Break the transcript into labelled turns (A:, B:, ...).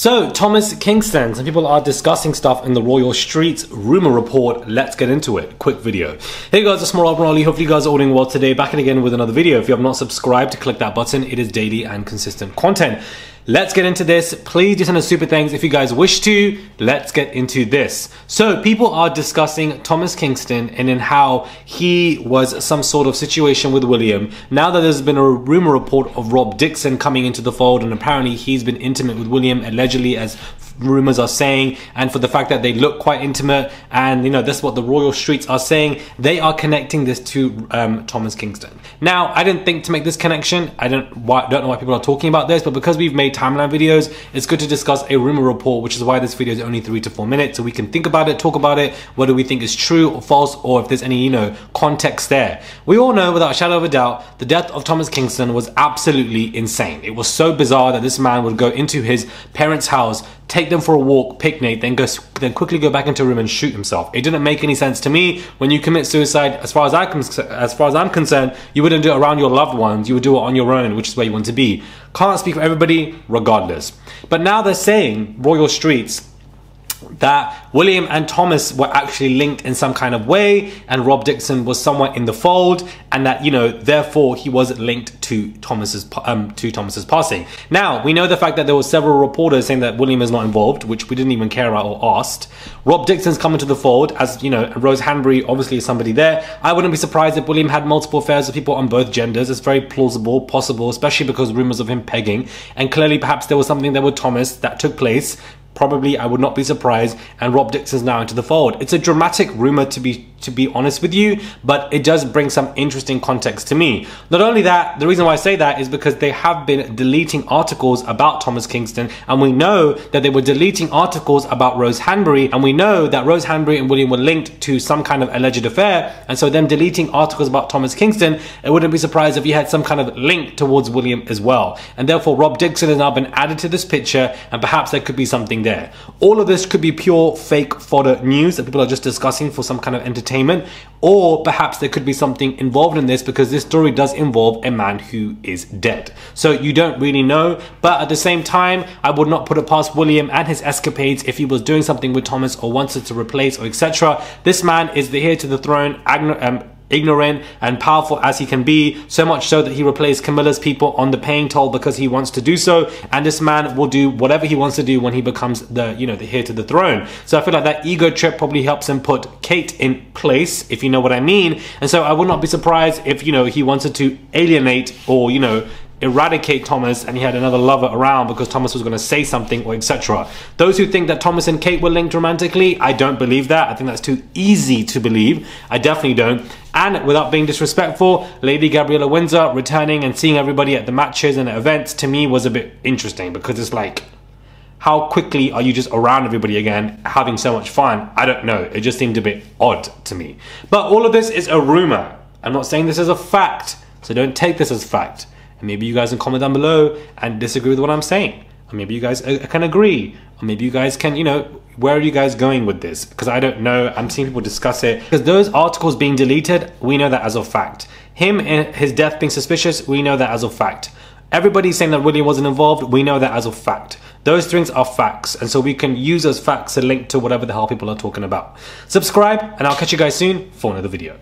A: So, Thomas Kingston, some people are discussing stuff in the Royal Streets rumor report. Let's get into it. Quick video. Hey guys, it's Murad Merali. Hopefully, you guys are all doing well today. Back again with another video. If you have not subscribed, to click that button. It is daily and consistent content. Let's get into this. Please do send us super thanks if you guys wish to. Let's get into this. So, people are discussing Thomas Kingston and in how he was some sort of situation with William. Now that there's been a rumor report of Rob Dixon coming into the fold, and apparently he's been intimate with William allegedly as rumors are saying, and for the fact that they look quite intimate, and you know that's what the royal streets are saying. They are connecting this to um, Thomas Kingston. Now, I didn't think to make this connection. I don't why, don't know why people are talking about this, but because we've made timeline videos, it's good to discuss a rumor report, which is why this video is only three to four minutes, so we can think about it, talk about it, whether we think is true or false, or if there's any you know context there. We all know, without a shadow of a doubt, the death of Thomas Kingston was absolutely insane. It was so bizarre that this man would go into his parents' house take them for a walk, picnic, then go then quickly go back into a room and shoot himself. It didn't make any sense to me. When you commit suicide, as far as I as far as I'm concerned, you wouldn't do it around your loved ones. You would do it on your own, which is where you want to be. Can't speak for everybody, regardless. But now they're saying Royal Streets that William and Thomas were actually linked in some kind of way, and Rob Dixon was somewhat in the fold, and that you know therefore he wasn't linked to Thomas's um, to Thomas's passing. Now we know the fact that there were several reporters saying that William is not involved, which we didn't even care about or asked. Rob Dixon's coming to the fold, as you know, Rose Hanbury obviously is somebody there. I wouldn't be surprised if William had multiple affairs with people on both genders. It's very plausible, possible, especially because rumors of him pegging, and clearly perhaps there was something there with Thomas that took place probably I would not be surprised and Rob Dixon's now into the fold. It's a dramatic rumor to be to be honest with you, but it does bring some interesting context to me. Not only that, the reason why I say that is because they have been deleting articles about Thomas Kingston, and we know that they were deleting articles about Rose Hanbury, and we know that Rose Hanbury and William were linked to some kind of alleged affair, and so them deleting articles about Thomas Kingston, it wouldn't be surprised if you had some kind of link towards William as well. And therefore, Rob Dixon has now been added to this picture, and perhaps there could be something there. All of this could be pure fake fodder news that people are just discussing for some kind of entertainment or perhaps there could be something involved in this because this story does involve a man who is dead. So you don't really know, but at the same time, I would not put it past William and his escapades if he was doing something with Thomas or wanted to replace or etc. This man is the heir to the throne. Um, ignorant and powerful as he can be, so much so that he replaced Camilla's people on the paying toll because he wants to do so, and this man will do whatever he wants to do when he becomes the, you know, the heir to the throne. So I feel like that ego trip probably helps him put Kate in place, if you know what I mean. And so I would not be surprised if, you know, he wanted to alienate or, you know, eradicate Thomas and he had another lover around because Thomas was going to say something or etc. Those who think that Thomas and Kate were linked romantically, I don't believe that. I think that's too easy to believe. I definitely don't. And without being disrespectful, Lady Gabriella Windsor returning and seeing everybody at the matches and events to me was a bit interesting because it's like, how quickly are you just around everybody again, having so much fun? I don't know. It just seemed a bit odd to me. But all of this is a rumor. I'm not saying this is a fact, so don't take this as fact. And maybe you guys can comment down below and disagree with what I'm saying. Or maybe you guys uh, can agree. Or maybe you guys can, you know, where are you guys going with this? Because I don't know. I'm seeing people discuss it. Because those articles being deleted, we know that as a fact. Him and his death being suspicious, we know that as a fact. Everybody saying that William wasn't involved, we know that as a fact. Those things are facts, and so we can use those facts to link to whatever the hell people are talking about. Subscribe, and I'll catch you guys soon for another video.